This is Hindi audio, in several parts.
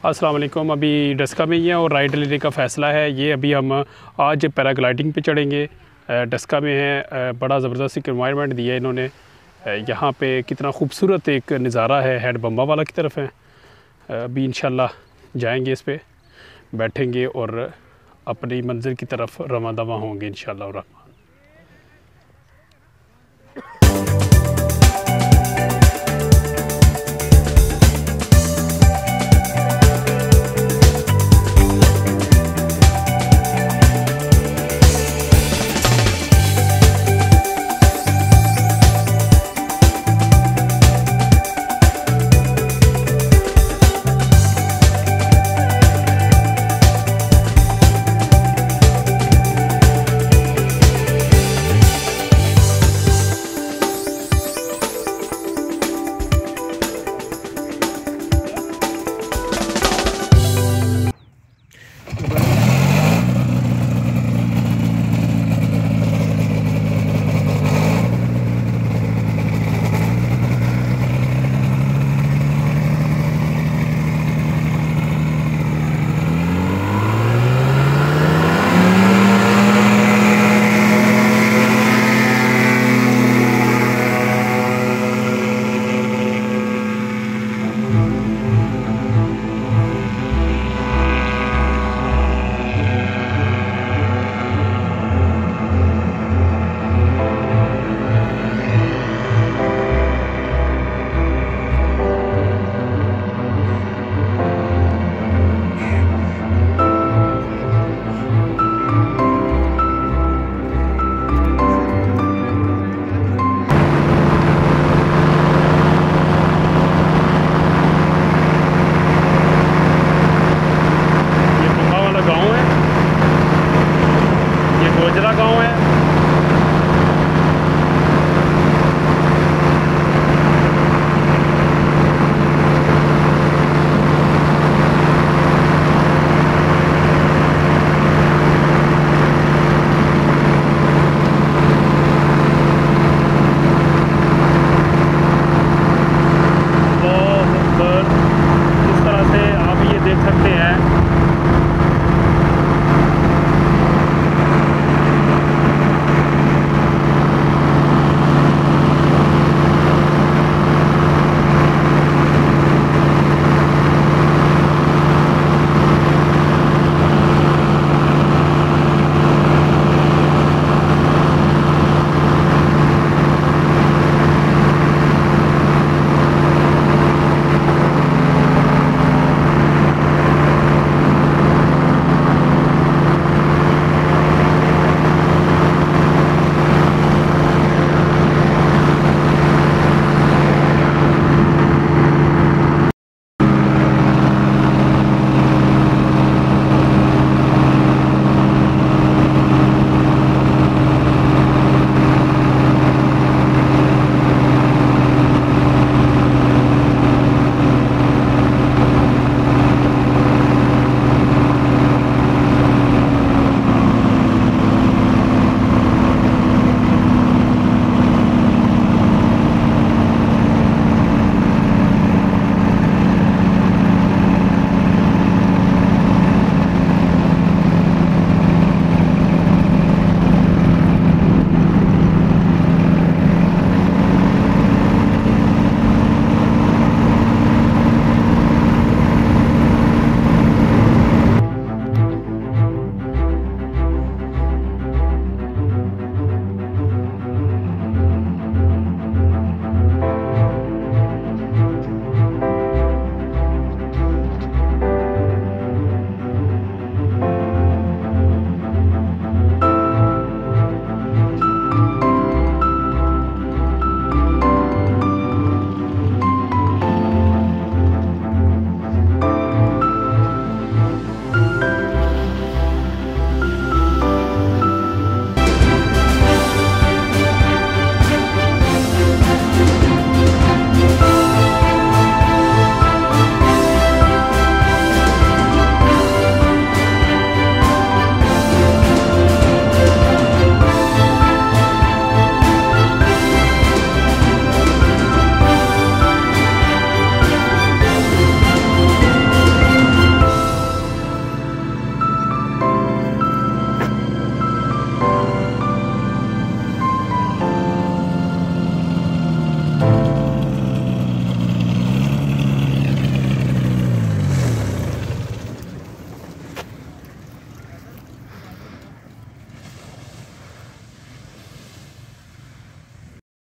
अस्सलाम वालेकुम अभी डस्का में ही है और राइड लेने का फ़ैसला है। ये अभी हम आज पैराग्लाइडिंग पे चढ़ेंगे। डस्का में है बड़ा ज़बरदस्त एक इन्वायरमेंट दिया है इन्होंने। यहाँ पे कितना खूबसूरत एक नज़ारा है, हेड बम्बा वाला की तरफ़ है। अभी इन जाएँगे इस पर बैठेंगे और अपनी मंजिल की तरफ़ रवा दवा होंगे इन शह did I go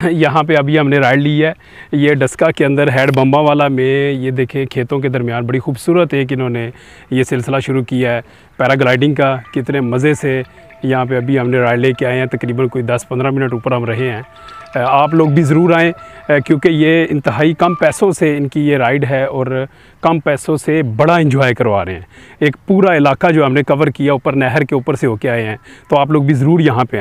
यहाँ पे अभी हमने राइड ली है। ये डस्का के अंदर हेड बम्बा वाला में ये देखें, खेतों के दरमियान बड़ी खूबसूरत एक इन्होंने ये सिलसिला शुरू किया है। पैराग्लाइडिंग का कितने मज़े से यहाँ पे अभी हमने राइड लेके आए हैं। तकरीबन कोई 10-15 मिनट ऊपर हम रहे हैं। आप लोग भी ज़रूर आएँ क्योंकि ये इंतहाई कम पैसों से इनकी ये राइड है और कम पैसों से बड़ा इंजॉय करवा रहे हैं। एक पूरा इलाका जो हमने कवर किया, ऊपर नहर के ऊपर से होके आए हैं। तो आप लोग भी ज़रूर यहाँ पर